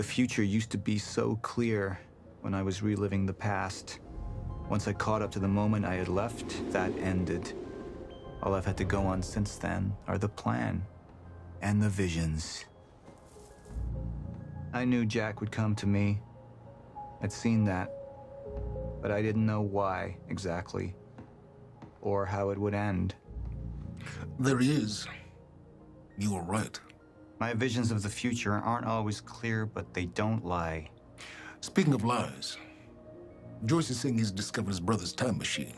The future used to be so clear when I was reliving the past. Once I caught up to the moment I had left, that ended. All I've had to go on since then are the plan and the visions. I knew Jack would come to me. I'd seen that. But I didn't know why exactly, or how it would end. There he is. You were right. My visions of the future aren't always clear, but they don't lie. Speaking of lies, Joyce is saying he's discovered his brother's time machine.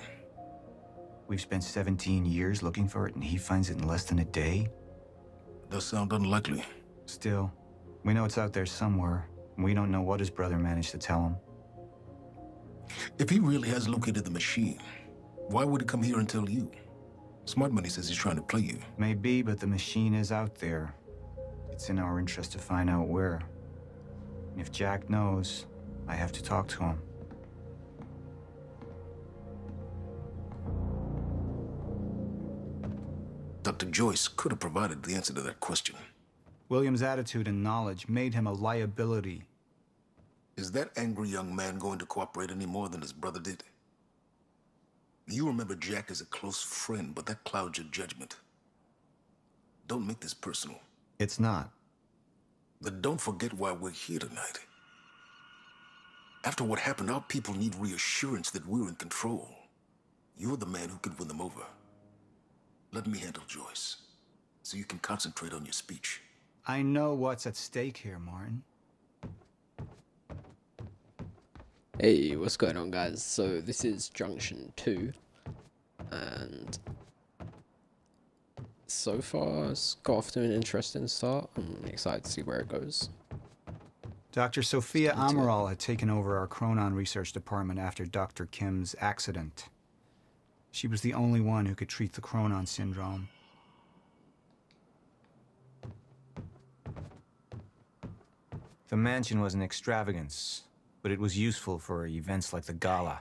We've spent 17 years looking for it, and he finds it in less than a day? Does sound unlikely. Still, we know it's out there somewhere. We don't know what his brother managed to tell him. If he really has located the machine, why would he come here and tell you? Smart Money says he's trying to play you. Maybe, but the machine is out there. It's in our interest to find out where. And if Jack knows, I have to talk to him. Dr. Joyce could have provided the answer to that question. William's attitude and knowledge made him a liability. Is that angry young man going to cooperate any more than his brother did? You remember Jack as a close friend, but that clouds your judgment. Don't make this personal. It's not. But don't forget why we're here tonight. After what happened, our people need reassurance that we're in control. You're the man who can win them over. Let me handle Joyce, so you can concentrate on your speech. I know what's at stake here, Martin. Hey, what's going on guys? So this is Junction 2 and so far it's got off to an interesting start. I'm excited to see where it goes. Dr. Sofia Let's get into it. Amaral had taken over our Chronon research department after Dr. Kim's accident. She was the only one who could treat the Chronon syndrome. The mansion was an extravagance, but it was useful for events like the gala,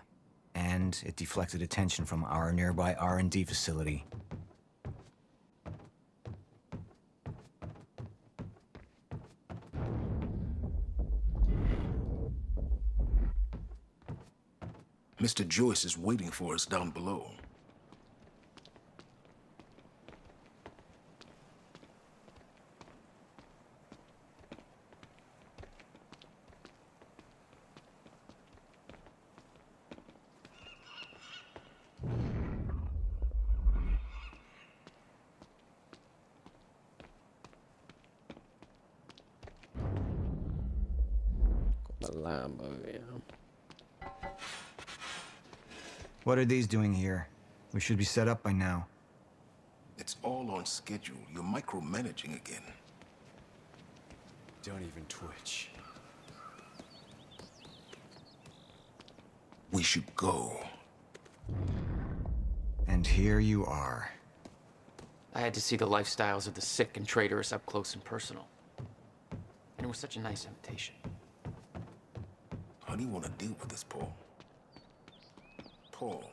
and it deflected attention from our nearby R&D facility. Mr. Joyce is waiting for us down below. Lambo, yeah. What are these doing here? We should be set up by now. It's all on schedule. You're micromanaging again. Don't even twitch. We should go. And here you are. I had to see the lifestyles of the sick and traitorous up close and personal. And it was such a nice invitation. How do you want to deal with this, Paul? Paul,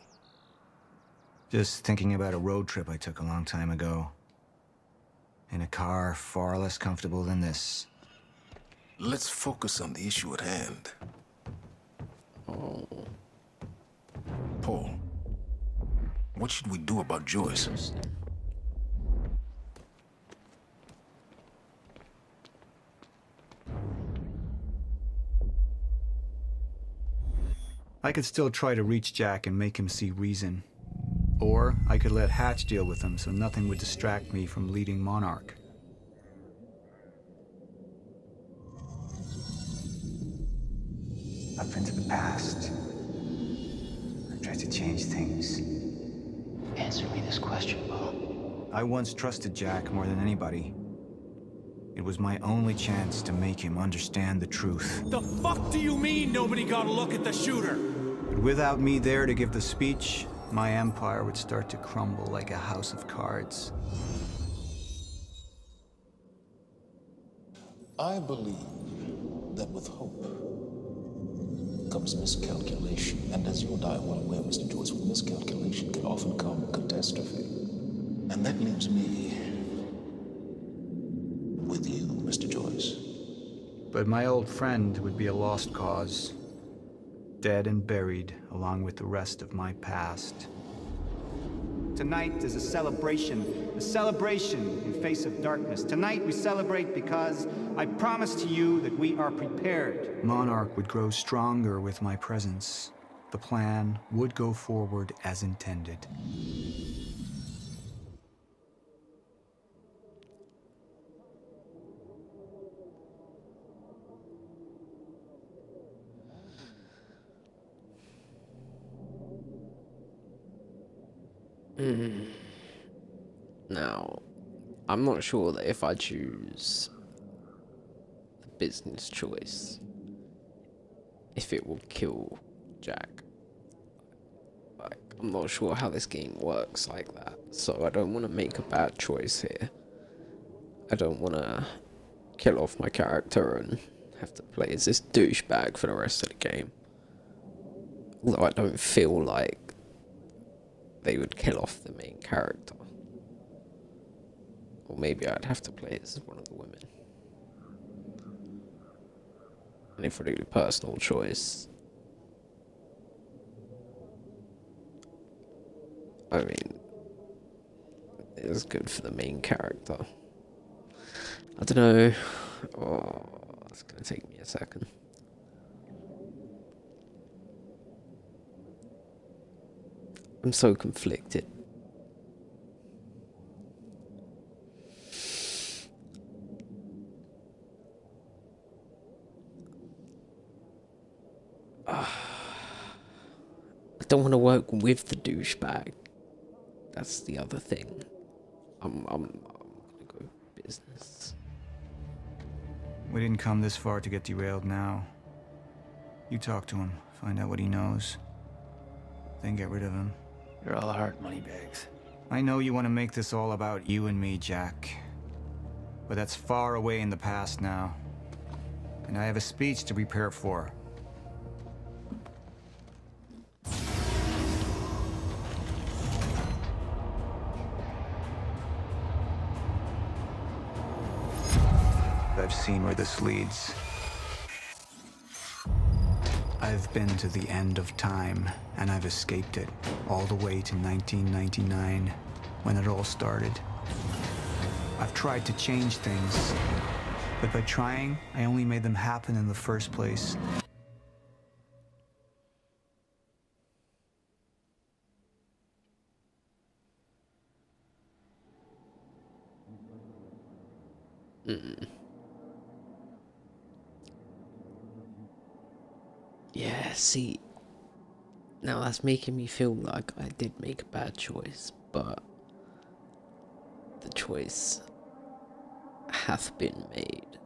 Just thinking about a road trip I took a long time ago. In a car far less comfortable than this. let's focus on the issue at hand. Oh, Paul, what should we do about Joyce? I could still try to reach Jack and make him see reason. Or I could let Hatch deal with him so nothing would distract me from leading Monarch. Up into the past. I tried to change things. Answer me this question, Bo. I once trusted Jack more than anybody. It was my only chance to make him understand the truth. The fuck do you mean nobody got a look at the shooter? But without me there to give the speech, my empire would start to crumble like a house of cards. I believe that with hope comes miscalculation. And as you and I are well aware, Mr. Joyce, with miscalculation can often come catastrophe. And that leaves me with you, Mr. Joyce. But my old friend would be a lost cause. Dead and buried along with the rest of my past. Tonight is a celebration, a celebration in face of darkness. Tonight we celebrate because I promise to you that we are prepared. Monarch would grow stronger with my presence. The plan would go forward as intended. Hmm. Now, I'm not sure that if I choose the business choice, if it will kill Jack. Like, I'm not sure how this game works like that, so I don't want to make a bad choice here. I don't want to kill off my character and have to play as this douchebag for the rest of the game. Although I don't feel like they would kill off the main character. Or maybe I'd have to play as one of the women. And if the personal choice, I mean, it's good for the main character. I don't know. Oh, it's gonna take me a second. I'm so conflicted. I don't want to work with the douchebag. That's the other thing. I'm, I'm, I'm gonna go business. We didn't come this far to get derailed now. You talk to him, find out what he knows, then get rid of him. You're all heart, moneybags. I know you want to make this all about you and me, Jack. But that's far away in the past now. And I have a speech to prepare for. I've seen where this leads. I've been to the end of time, and I've escaped it, all the way to 1999, when it all started. I've tried to change things, but by trying, I only made them happen in the first place. Yeah, see, now that's making me feel like I did make a bad choice, but the choice hath been made.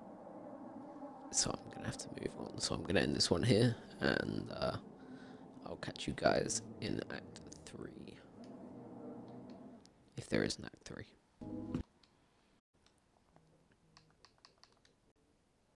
So I'm gonna have to move on. So I'm gonna end this one here, and uh, I'll catch you guys in Act 3. If there is an Act 3.